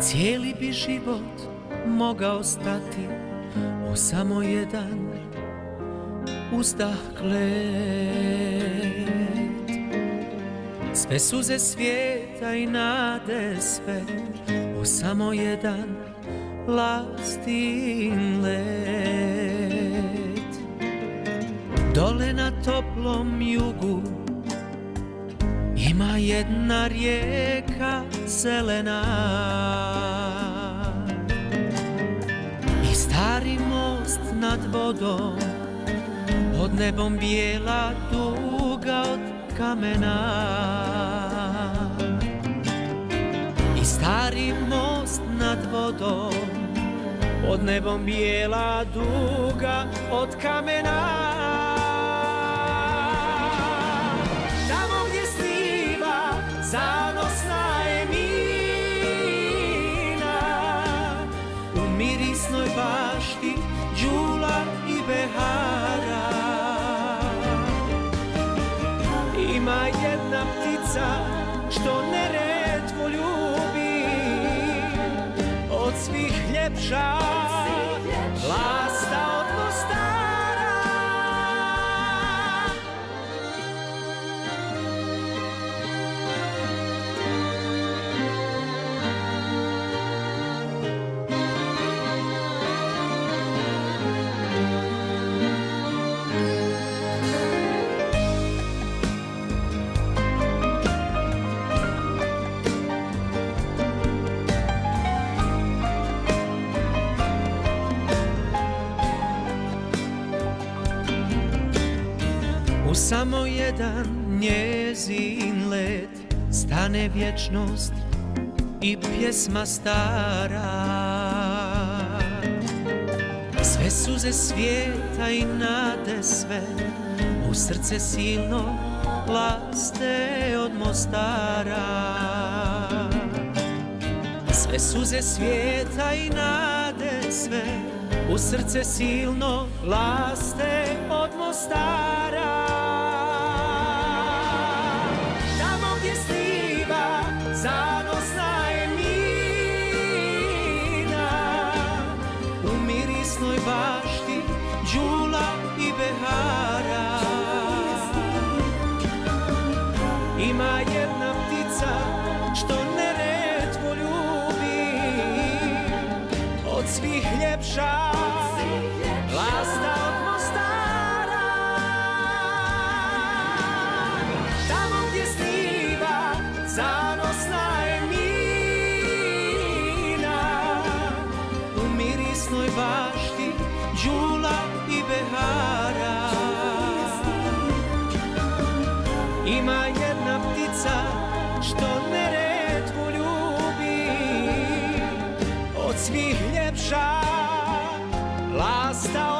Cijeli bi život mogao stati U samo jedan uzdah klet Sve suze svijeta i nade sve U samo jedan lastin let. Dole na toplom jugu Ima jedna rijeka zelena I stari most nad vodom Pod nebom bijela duga od kamena. I stari most nad vodom Pod nebom bijela duga od kamena bašti Đula i Behara. Ima jedna ptica što neretvo ljubi. Od svih ljepša samo jedan njezin let Stane vječnost i pjesma stara. Sve suze svijeta i nade sve U srce silno laste od Mostara. Sve suze svijeta i nade sve U srce silno laste od Mostara bašti Đula i Behara. Ima jedna ptica što neretvo ljubi Od svih ljepša Lasta od Mostara Tamo gdje sniva zanosna mirisnoj bašti Đula i Behara. Ima jedna ptica što neretvu ljubi. Od svih ljepša lasta